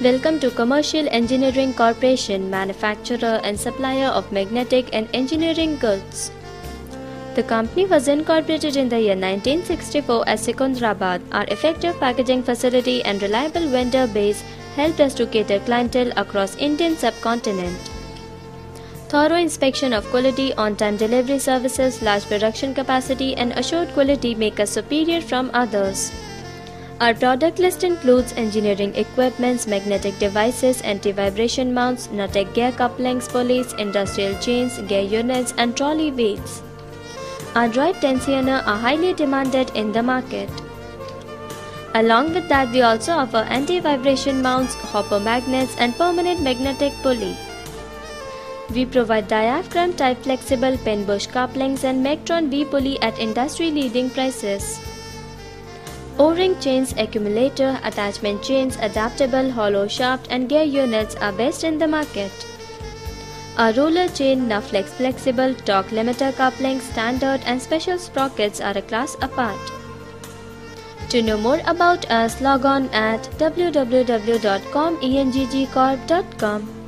Welcome to Commercial Engineering Corporation, manufacturer and supplier of magnetic and engineering goods. The company was incorporated in the year 1964 as Secunderabad. Our effective packaging facility and reliable vendor base helped us to cater clientele across Indian subcontinent. Thorough inspection of quality, on-time delivery services, large production capacity and assured quality make us superior from others. Our product list includes engineering equipments, magnetic devices, anti-vibration mounts, Nuteck gear couplings, pulleys, industrial chains, gear units and trolley weights. Our drive tensioner are highly demanded in the market. Along with that, we also offer anti-vibration mounts, hopper magnets and permanent magnetic pulley. We provide diaphragm type flexible pin bush couplings and Mectron V pulley at industry leading prices. O-ring chains, accumulator, attachment chains, adaptable hollow shaft and gear units are best in the market. Our roller chain, Nuflex flexible, torque limiter couplings, standard and special sprockets are a class apart. To know more about us, log on at www.commenggcorp.com.